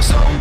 So